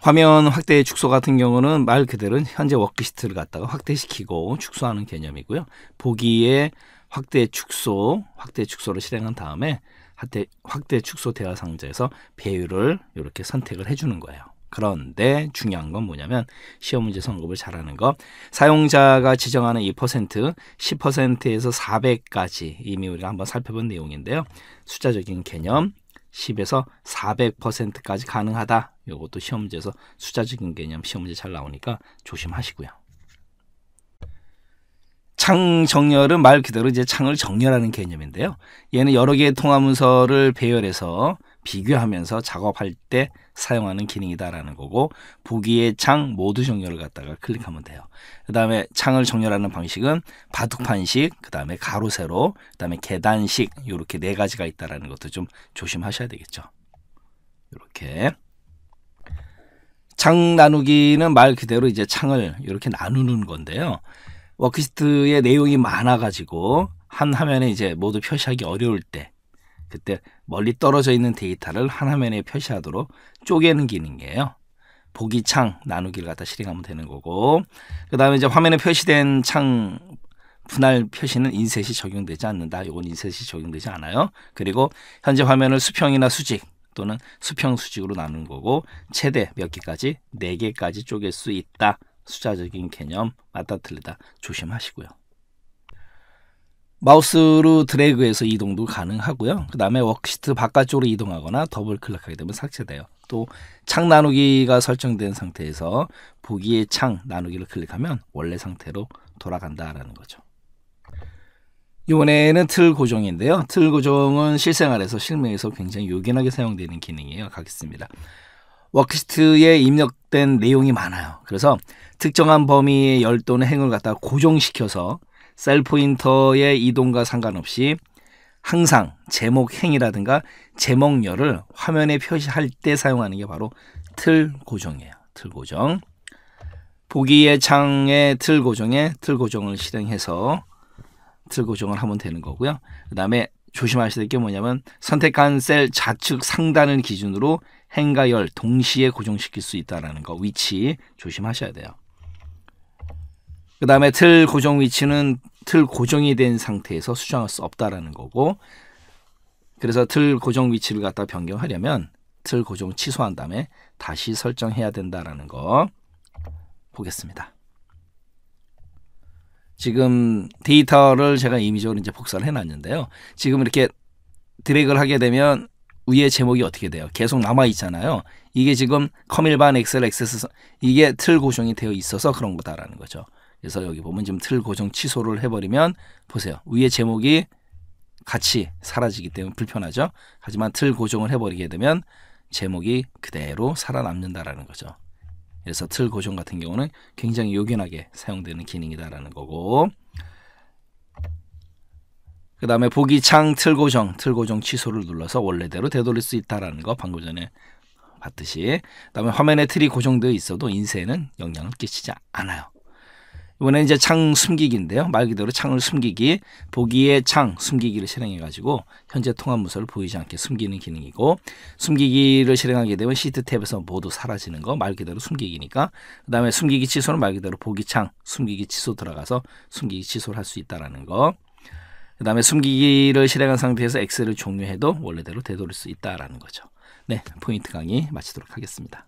화면 확대 축소 같은 경우는 말 그대로 현재 워크시트를 갖다가 확대시키고 축소하는 개념이고요. 보기에 확대 축소, 확대 축소를 실행한 다음에 확대, 확대 축소 대화 상자에서 배율을 이렇게 선택을 해주는 거예요. 그런데 중요한 건 뭐냐면 시험 문제 선급을 잘하는 거 사용자가 지정하는 2% 10%에서 400까지 이미 우리가 한번 살펴본 내용인데요. 숫자적인 개념 10에서 400%까지 가능하다. 이것도 시험 문제에서 숫자적인 개념 시험 문제 잘 나오니까 조심하시고요. 창 정렬은 말 그대로 이제 창을 정렬하는 개념인데요. 얘는 여러 개의 통화 문서를 배열해서 비교하면서 작업할 때 사용하는 기능이다라는 거고 보기의 창 모두 정렬을 갖다가 클릭하면 돼요. 그 다음에 창을 정렬하는 방식은 바둑판식, 그 다음에 가로 세로, 그 다음에 계단식 이렇게 네 가지가 있다라는 것도 좀 조심하셔야 되겠죠. 이렇게 창 나누기는 말 그대로 이제 창을 이렇게 나누는 건데요. 워크시트의 내용이 많아가지고 한 화면에 이제 모두 표시하기 어려울 때 그때 멀리 떨어져 있는 데이터를 한 화면에 표시하도록 쪼개는 기능이에요. 보기 창 나누기를 갖다 실행하면 되는 거고 그 다음에 이제 화면에 표시된 창 분할 표시는 인쇄 시 적용되지 않는다. 이건 인쇄 시 적용되지 않아요. 그리고 현재 화면을 수평이나 수직 또는 수평 수직으로 나누는 거고 최대 몇 개까지 네 개까지 쪼갤 수 있다. 숫자적인 개념 맞다 틀리다 조심하시고요. 마우스로 드래그해서 이동도 가능하고요. 그 다음에 워크시트 바깥쪽으로 이동하거나 더블 클릭하게 되면 삭제돼요. 또 창 나누기가 설정된 상태에서 보기의 창 나누기를 클릭하면 원래 상태로 돌아간다라는 거죠. 이번에는 틀 고정인데요. 틀 고정은 실생활에서 실무에서 굉장히 요긴하게 사용되는 기능이에요. 가겠습니다. 워크시트에 입력된 내용이 많아요. 그래서 특정한 범위의 열 또는 행을 갖다가 고정시켜서 셀 포인터의 이동과 상관없이 항상 제목 행이라든가 제목열을 화면에 표시할 때 사용하는 게 바로 틀 고정이에요. 틀 고정. 보기의 창에 틀 고정에 틀 고정을 실행해서 틀 고정을 하면 되는 거고요. 그 다음에 조심하셔야 될 게 뭐냐면 선택한 셀 좌측 상단을 기준으로 행과 열 동시에 고정시킬 수 있다는 거 위치 조심하셔야 돼요. 그 다음에 틀 고정 위치는 틀 고정이 된 상태에서 수정할 수 없다라는 거고 그래서 틀 고정 위치를 갖다 변경하려면 틀 고정 취소한 다음에 다시 설정해야 된다라는 거 보겠습니다. 지금 데이터를 제가 임의적으로 이제 복사를 해놨는데요. 지금 이렇게 드래그를 하게 되면 위에 제목이 어떻게 돼요? 계속 남아 있잖아요. 이게 지금 커밀반 엑셀 액세스 이게 틀 고정이 되어 있어서 그런 거다라는 거죠. 그래서 여기 보면 지금 틀 고정 취소를 해버리면 보세요. 위에 제목이 같이 사라지기 때문에 불편하죠. 하지만 틀 고정을 해버리게 되면 제목이 그대로 살아남는다라는 거죠. 그래서 틀 고정 같은 경우는 굉장히 요긴하게 사용되는 기능이다라는 거고 그 다음에 보기창 틀 고정, 틀 고정 취소를 눌러서 원래대로 되돌릴 수 있다라는 거 방금 전에 봤듯이 그 다음에 화면에 틀이 고정되어 있어도 인쇄에는 영향을 끼치지 않아요. 이번에 이제 창 숨기기인데요. 말 그대로 창을 숨기기, 보기의 창 숨기기를 실행해 가지고 현재 통합 문서를 보이지 않게 숨기는 기능이고 숨기기를 실행하게 되면 시트 탭에서 모두 사라지는 거 말 그대로 숨기기니까 그 다음에 숨기기 취소는 말 그대로 보기 창 숨기기 취소 들어가서 숨기기 취소를 할 수 있다라는 거. 그 다음에 숨기기를 실행한 상태에서 엑셀을 종료해도 원래대로 되돌릴 수 있다라는 거죠. 네, 포인트 강의 마치도록 하겠습니다.